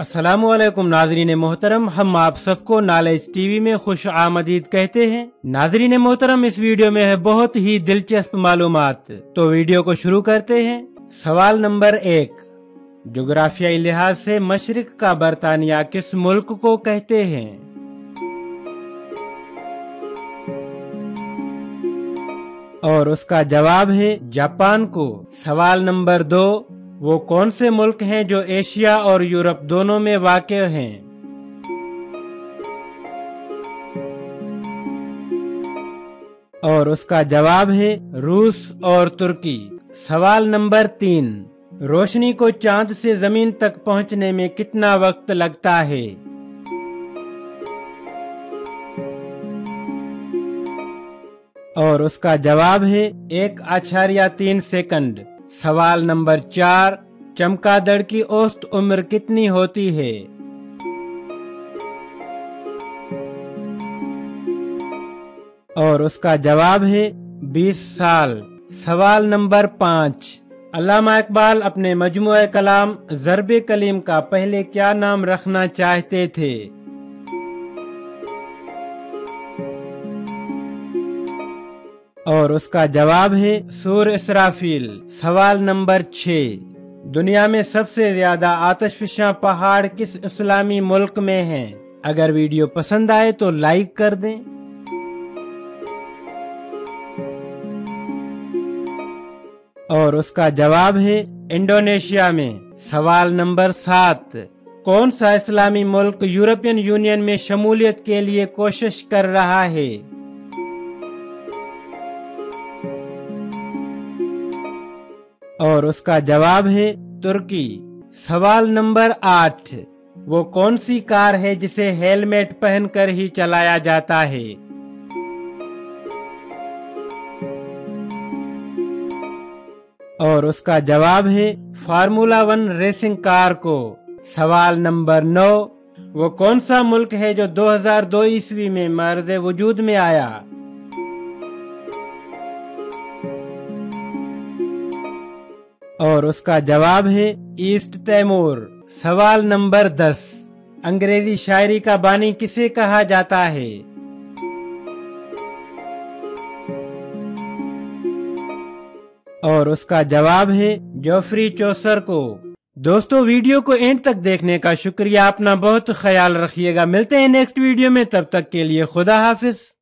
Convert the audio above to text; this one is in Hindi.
असलम नाजरीन मोहतरम। हम आप सबको नॉलेज टीवी में खुश आमदीद कहते हैं। नाजरीन मोहतरम, इस वीडियो में है बहुत ही दिलचस्प मालूम तो वीडियो को शुरू करते हैं। सवाल नंबर एक। जोग्राफियाई लिहाज से मशरक का बरतानिया किस मुल्क को कहते हैं? और उसका जवाब है जापान को। सवाल नंबर दो। वो कौन से मुल्क हैं जो एशिया और यूरोप दोनों में वाक़ हैं? और उसका जवाब है रूस और तुर्की। सवाल नंबर तीन, रोशनी को चाँद से ज़मीन तक पहुँचने में कितना वक्त लगता है? और उसका जवाब है एक आचार्य तीन सेकंड। सवाल नंबर चार, चमकादड़ की औसत उम्र कितनी होती है? और उसका जवाब है बीस साल। सवाल नंबर पाँच, अलामा इकबाल अपने मजमु कलाम जरब कलीम का पहले क्या नाम रखना चाहते थे? और उसका जवाब है सूर इसराफील। सवाल नंबर छ। दुनिया में सबसे ज़्यादा आतशफिशा पहाड़ किस इस्लामी मुल्क में हैं? अगर वीडियो पसंद आए तो लाइक कर दें। और उसका जवाब है इंडोनेशिया में। सवाल नंबर सात। कौन सा इस्लामी मुल्क यूरोपियन यूनियन में शमूलियत के लिए कोशिश कर रहा है? और उसका जवाब है तुर्की। सवाल नंबर आठ। वो कौन सी कार है जिसे हेलमेट पहनकर ही चलाया जाता है? और उसका जवाब है फार्मूला वन रेसिंग कार को। सवाल नंबर नौ। वो कौन सा मुल्क है जो 2002 ईस्वी में मर्ज वजूद में आया? और उसका जवाब है ईस्ट तैमूर। सवाल नंबर दस। अंग्रेज़ी शायरी का बानी किसे कहा जाता है? और उसका जवाब है जोफ्री चौसर को। दोस्तों, वीडियो को एंड तक देखने का शुक्रिया। अपना बहुत ख्याल रखिएगा। मिलते हैं नेक्स्ट वीडियो में। तब तक के लिए खुदा हाफिज।